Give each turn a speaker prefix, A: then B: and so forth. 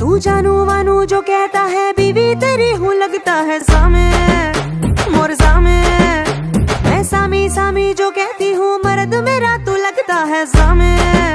A: तू जानू वानू जो कहता है, बीवी तेरी हूँ लगता है सामे। मोर सामे। मैं सामी सामी जो कहती हूँ, मर्द मेरा तू लगता है सामे।